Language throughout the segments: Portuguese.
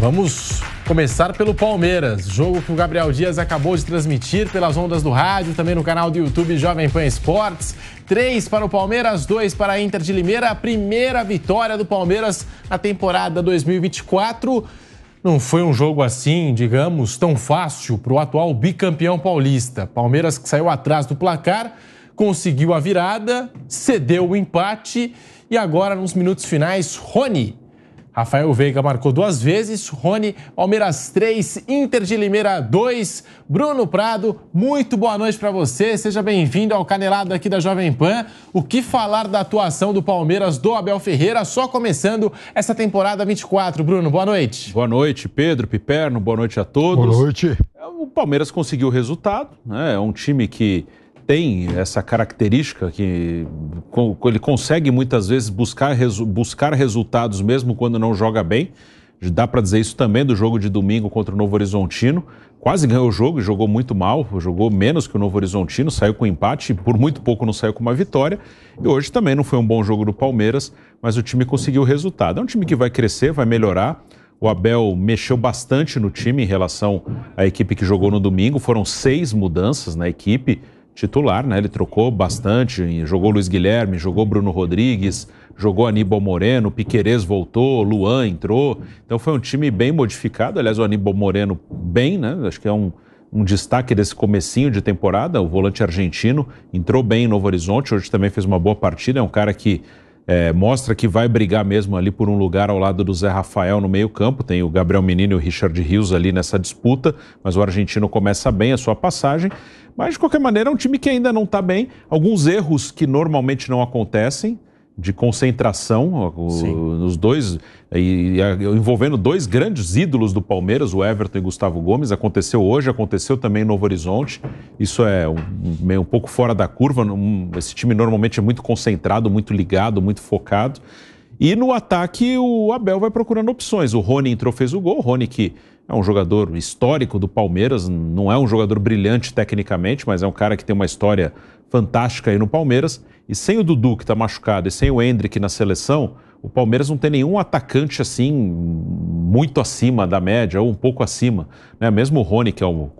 Vamos começar pelo Palmeiras, jogo que o Gabriel Dias acabou de transmitir pelas ondas do rádio, também no canal do YouTube Jovem Pan Esportes. Três para o Palmeiras, dois para a Inter de Limeira. A primeira vitória do Palmeiras na temporada 2024. Não foi um jogo assim, digamos, tão fácil para o atual bicampeão paulista. Palmeiras que saiu atrás do placar, conseguiu a virada, cedeu o empate e agora, nos minutos finais, Rony Rafael Veiga marcou duas vezes, Rony, Palmeiras 3, Inter de Limeira 2, Bruno Prado, muito boa noite para você, seja bem-vindo ao Canelado aqui da Jovem Pan. O que falar da atuação do Palmeiras do Abel Ferreira, só começando essa temporada 24. Bruno, boa noite. Boa noite, Pedro, Piperno, boa noite a todos. Boa noite. O Palmeiras conseguiu o resultado, né? é um time que tem essa característica que ele consegue muitas vezes buscar, buscar resultados mesmo quando não joga bem. Dá para dizer isso também do jogo de domingo contra o Novo Horizontino. Quase ganhou o jogo e jogou muito mal, jogou menos que o Novo Horizontino, saiu com empate, por muito pouco não saiu com uma vitória. E hoje também não foi um bom jogo do Palmeiras, mas o time conseguiu o resultado. É um time que vai crescer, vai melhorar. O Abel mexeu bastante no time em relação à equipe que jogou no domingo. Foram seis mudanças na equipe titular, né? Ele trocou bastante, jogou Luiz Guilherme, jogou Bruno Rodrigues, jogou Aníbal Moreno, Piquerez voltou, Luan entrou. Então foi um time bem modificado. Aliás, o Aníbal Moreno bem, né? Acho que é um, um destaque desse comecinho de temporada. O volante argentino entrou bem em Novo Horizonte, hoje também fez uma boa partida. É um cara que é, mostra que vai brigar mesmo ali por um lugar ao lado do Zé Rafael no meio-campo. Tem o Gabriel Menino e o Richard Rios ali nessa disputa, mas o argentino começa bem a sua passagem. Mas, de qualquer maneira, é um time que ainda não está bem. Alguns erros que normalmente não acontecem, de concentração, os dois, e, e, envolvendo dois grandes ídolos do Palmeiras, o Everton e Gustavo Gomes. Aconteceu hoje, aconteceu também em Novo Horizonte. Isso é um, meio um pouco fora da curva. Um, esse time normalmente é muito concentrado, muito ligado, muito focado. E no ataque, o Abel vai procurando opções. O Rony entrou, fez o gol. O Rony, que é um jogador histórico do Palmeiras, não é um jogador brilhante tecnicamente, mas é um cara que tem uma história fantástica aí no Palmeiras. E sem o Dudu, que está machucado, e sem o Hendrick na seleção, o Palmeiras não tem nenhum atacante assim muito acima da média ou um pouco acima. Né? Mesmo o Rony, que é o,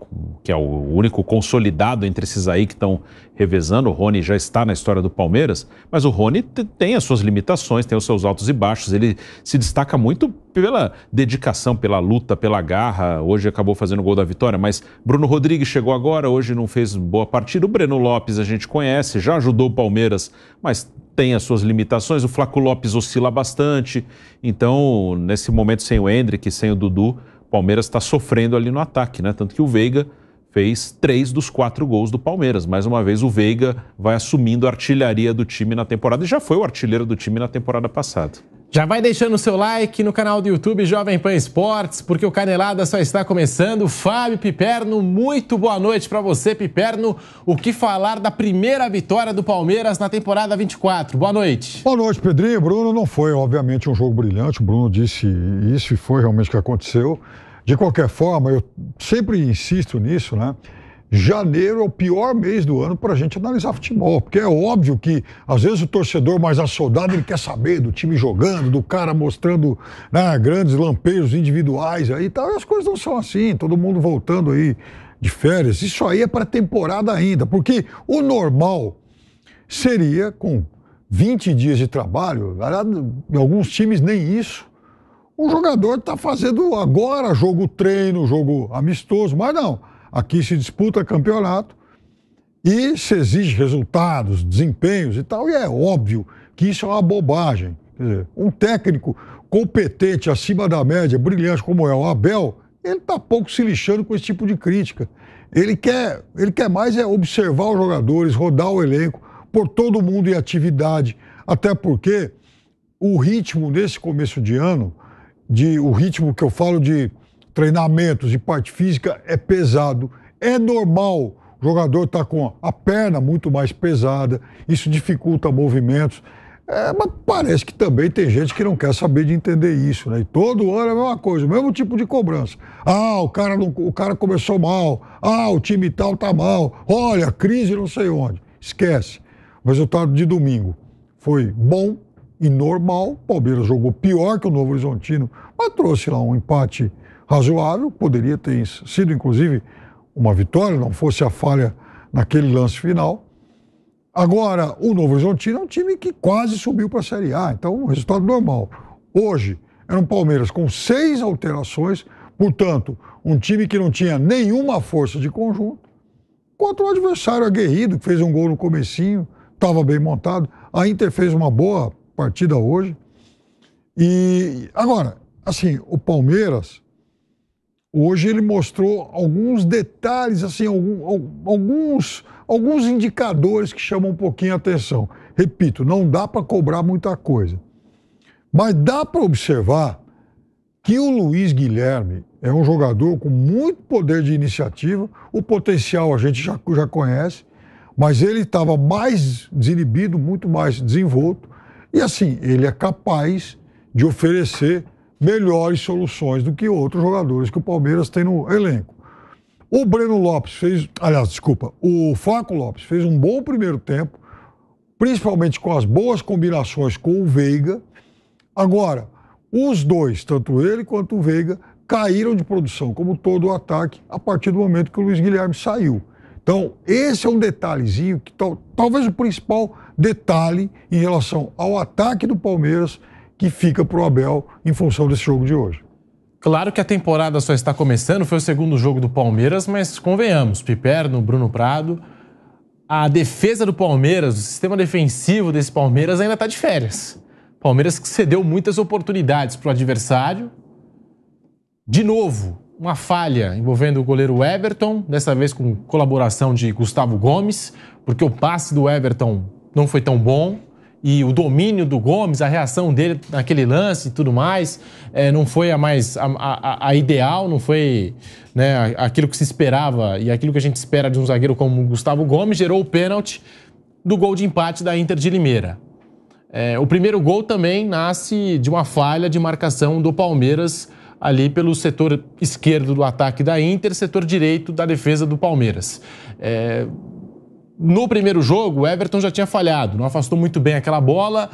que é o único consolidado entre esses aí que estão revezando, o Rony já está na história do Palmeiras, mas o Rony tem as suas limitações, tem os seus altos e baixos. Ele se destaca muito pela dedicação, pela luta, pela garra. Hoje acabou fazendo o gol da vitória, mas Bruno Rodrigues chegou agora, hoje não fez boa partida. O Breno Lopes a gente conhece, já ajudou o Palmeiras, mas tem as suas limitações. O Flaco Lopes oscila bastante. Então, nesse momento, sem o Hendrick, sem o Dudu, o Palmeiras está sofrendo ali no ataque, né? Tanto que o Veiga fez três dos quatro gols do Palmeiras. Mais uma vez, o Veiga vai assumindo a artilharia do time na temporada e já foi o artilheiro do time na temporada passada. Já vai deixando o seu like no canal do YouTube Jovem Pan Esportes, porque o Canelada só está começando. Fábio Piperno, muito boa noite para você, Piperno. O que falar da primeira vitória do Palmeiras na temporada 24? Boa noite. Boa noite, Pedrinho. Bruno, não foi, obviamente, um jogo brilhante. O Bruno disse isso e foi realmente o que aconteceu. De qualquer forma, eu sempre insisto nisso, né? janeiro é o pior mês do ano para a gente analisar futebol, porque é óbvio que às vezes o torcedor mais assoldado ele quer saber do time jogando, do cara mostrando né, grandes lampejos individuais aí e tal, e as coisas não são assim, todo mundo voltando aí de férias, isso aí é para temporada ainda, porque o normal seria com 20 dias de trabalho, em alguns times nem isso, o jogador está fazendo agora jogo treino, jogo amistoso, mas não Aqui se disputa campeonato e se exige resultados, desempenhos e tal, e é óbvio que isso é uma bobagem. Dizer, um técnico competente, acima da média, brilhante como é o Abel, ele está pouco se lixando com esse tipo de crítica. Ele quer, ele quer mais é observar os jogadores, rodar o elenco, pôr todo mundo em atividade, até porque o ritmo nesse começo de ano, de, o ritmo que eu falo de treinamentos e parte física é pesado. É normal o jogador estar tá com a perna muito mais pesada, isso dificulta movimentos. É, mas parece que também tem gente que não quer saber de entender isso, né? E todo ano é a mesma coisa, o mesmo tipo de cobrança. Ah, o cara, não, o cara começou mal. Ah, o time tal tá mal. Olha, crise não sei onde. Esquece. O resultado de domingo foi bom e normal. O Palmeiras jogou pior que o Novo Horizontino, mas trouxe lá um empate razoável. Poderia ter sido, inclusive, uma vitória, não fosse a falha naquele lance final. Agora, o Novo Horizontino é um time que quase subiu para a Série A, então um resultado normal. Hoje, era um Palmeiras com seis alterações, portanto, um time que não tinha nenhuma força de conjunto, contra um adversário aguerrido, que fez um gol no comecinho, estava bem montado. A Inter fez uma boa partida hoje. E agora, assim, o Palmeiras, hoje ele mostrou alguns detalhes, assim, alguns alguns indicadores que chamam um pouquinho a atenção. Repito, não dá para cobrar muita coisa. Mas dá para observar que o Luiz Guilherme é um jogador com muito poder de iniciativa, o potencial a gente já, já conhece, mas ele estava mais desinibido, muito mais desenvolto, e assim, ele é capaz de oferecer melhores soluções do que outros jogadores que o Palmeiras tem no elenco. O Breno Lopes fez, aliás, desculpa, o Flaco Lopes fez um bom primeiro tempo, principalmente com as boas combinações com o Veiga. Agora, os dois, tanto ele quanto o Veiga, caíram de produção, como todo o ataque, a partir do momento que o Luiz Guilherme saiu. Então, esse é um detalhezinho, que talvez o principal detalhe em relação ao ataque do Palmeiras que fica para o Abel em função desse jogo de hoje. Claro que a temporada só está começando, foi o segundo jogo do Palmeiras, mas convenhamos, Piperno, Bruno Prado, a defesa do Palmeiras, o sistema defensivo desse Palmeiras ainda está de férias. Palmeiras que cedeu muitas oportunidades para o adversário. De novo, uma falha envolvendo o goleiro Everton, dessa vez com colaboração de Gustavo Gomes, porque o passe do Everton não foi tão bom e o domínio do Gomes, a reação dele naquele lance e tudo mais, é, não foi a mais a, a, a ideal, não foi né, aquilo que se esperava e aquilo que a gente espera de um zagueiro como o Gustavo Gomes, gerou o pênalti do gol de empate da Inter de Limeira. É, o primeiro gol também nasce de uma falha de marcação do Palmeiras ali pelo setor esquerdo do ataque da Inter, setor direito da defesa do Palmeiras. É, no primeiro jogo, o Everton já tinha falhado, não afastou muito bem aquela bola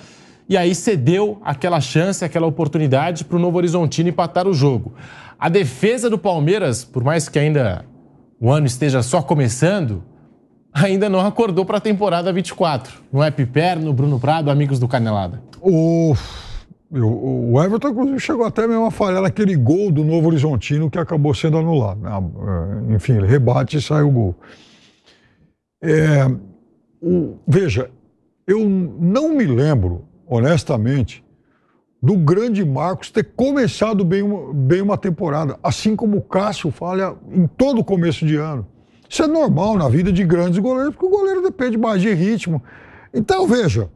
e aí cedeu aquela chance, aquela oportunidade para o Novo Horizontino empatar o jogo. A defesa do Palmeiras, por mais que ainda o ano esteja só começando, ainda não acordou para a temporada 24. Não é Piperno, Bruno Prado, amigos do Canelada. O, o Everton, inclusive, chegou até mesmo a falhar naquele gol do Novo Horizontino que acabou sendo anulado. Né? Enfim, ele rebate e sai o gol. É, o, veja, eu não me lembro, honestamente, do grande Marcos ter começado bem uma, bem uma temporada, assim como o Cássio falha em todo começo de ano. Isso é normal na vida de grandes goleiros, porque o goleiro depende mais de ritmo. Então, veja,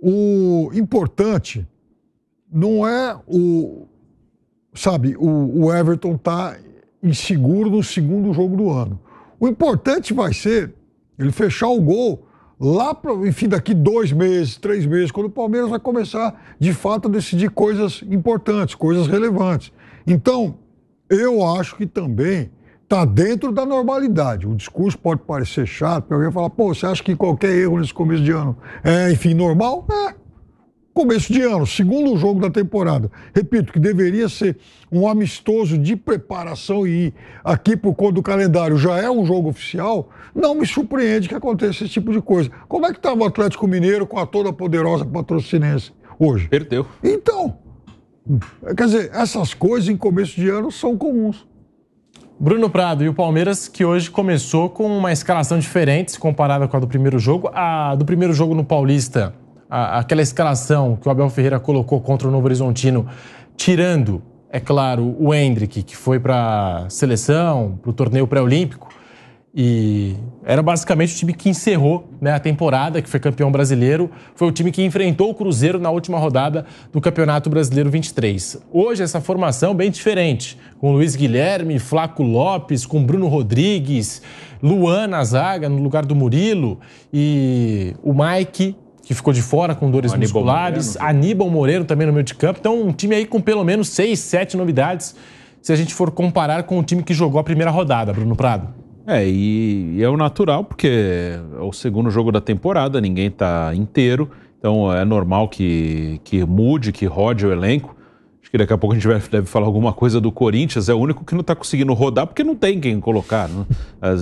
o importante não é o. Sabe, o, o Everton tá inseguro no segundo jogo do ano. O importante vai ser ele fechar o gol lá, pra, enfim, daqui dois meses, três meses, quando o Palmeiras vai começar, de fato, a decidir coisas importantes, coisas relevantes. Então, eu acho que também está dentro da normalidade. O discurso pode parecer chato, porque alguém fala, pô, você acha que qualquer erro nesse começo de ano é, enfim, normal? É, começo de ano, segundo jogo da temporada. Repito, que deveria ser um amistoso de preparação e aqui por conta do calendário já é um jogo oficial, não me surpreende que aconteça esse tipo de coisa. Como é que estava o Atlético Mineiro com a toda poderosa patrocinense hoje? Perdeu. Então, quer dizer, essas coisas em começo de ano são comuns. Bruno Prado e o Palmeiras, que hoje começou com uma escalação diferente comparada com a do primeiro jogo. A do primeiro jogo no Paulista a, aquela escalação que o Abel Ferreira colocou contra o Novo Horizontino, tirando, é claro, o Hendrick, que foi para a seleção, para o torneio pré-olímpico, e era basicamente o time que encerrou né, a temporada, que foi campeão brasileiro. Foi o time que enfrentou o Cruzeiro na última rodada do Campeonato Brasileiro 23. Hoje, essa formação bem diferente, com Luiz Guilherme, Flaco Lopes, com Bruno Rodrigues, Luan na zaga, no lugar do Murilo, e o Mike que ficou de fora com dores Aníbal musculares. Moreno. Aníbal Moreira também no meio de campo. Então, um time aí com pelo menos seis, sete novidades, se a gente for comparar com o time que jogou a primeira rodada, Bruno Prado. É, e, e é o natural, porque é o segundo jogo da temporada, ninguém está inteiro. Então é normal que, que mude, que rode o elenco. Acho que daqui a pouco a gente deve falar alguma coisa do Corinthians. É o único que não está conseguindo rodar porque não tem quem colocar. Né?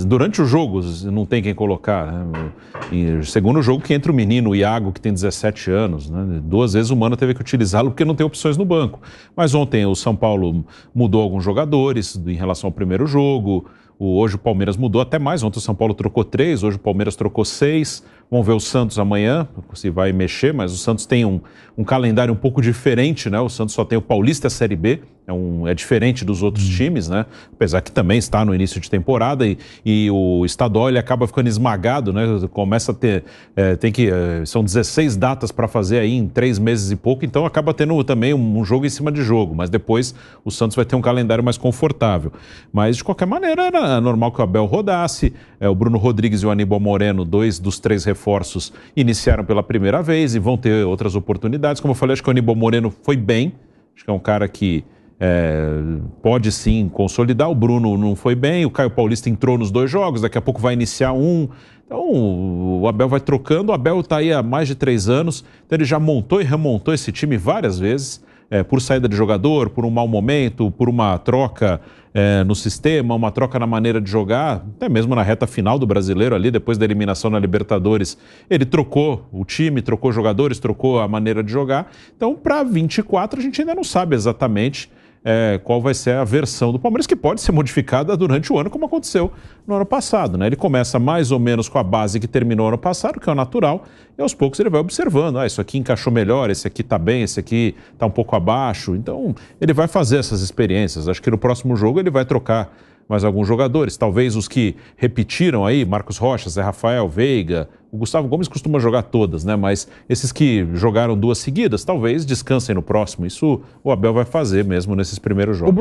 Durante os jogos não tem quem colocar. Né? E segundo jogo que entra o menino, o Iago, que tem 17 anos. Né? Duas vezes o Mano teve que utilizá-lo porque não tem opções no banco. Mas ontem o São Paulo mudou alguns jogadores em relação ao primeiro jogo. Hoje o Palmeiras mudou até mais. Ontem o São Paulo trocou três, hoje o Palmeiras trocou seis. Vamos ver o Santos amanhã, se vai mexer, mas o Santos tem um, um calendário um pouco diferente, né? O Santos só tem o Paulista Série B, é, um, é diferente dos outros uhum. times, né? Apesar que também está no início de temporada e, e o estadual ele acaba ficando esmagado, né? Começa a ter, é, tem que, é, são 16 datas para fazer aí em três meses e pouco, então acaba tendo também um, um, jogo em cima de jogo, mas depois o Santos vai ter um calendário mais confortável. Mas de qualquer maneira era normal que o Abel rodasse, é, o Bruno Rodrigues e o Aníbal Moreno, dois dos três reforços reforços iniciaram pela primeira vez e vão ter outras oportunidades. Como eu falei, acho que o Aníbal Moreno foi bem, acho que é um cara que é, pode sim consolidar. O Bruno não foi bem, o Caio Paulista entrou nos dois jogos, daqui a pouco vai iniciar um. Então o Abel vai trocando. O Abel está aí há mais de três anos, então ele já montou e remontou esse time várias vezes é, por saída de jogador, por um mau momento, por uma troca é, no sistema, uma troca na maneira de jogar, até mesmo na reta final do brasileiro ali, depois da eliminação na Libertadores, ele trocou o time, trocou jogadores, trocou a maneira de jogar. Então, para 24, a gente ainda não sabe exatamente é, qual vai ser a versão do Palmeiras, que pode ser modificada durante o ano, como aconteceu no ano passado. Né? Ele começa mais ou menos com a base que terminou ano passado, que é o natural, e aos poucos ele vai observando: ah, isso aqui encaixou melhor, esse aqui está bem, esse aqui está um pouco abaixo. Então, ele vai fazer essas experiências. Acho que no próximo jogo ele vai trocar mais alguns jogadores, talvez os que repetiram aí, Marcos Rocha, Zé Rafael, Veiga, o Gustavo Gomes costuma jogar todas, né? Mas esses que jogaram duas seguidas, talvez descansem no próximo. Isso o Abel vai fazer mesmo nesses primeiros jogos.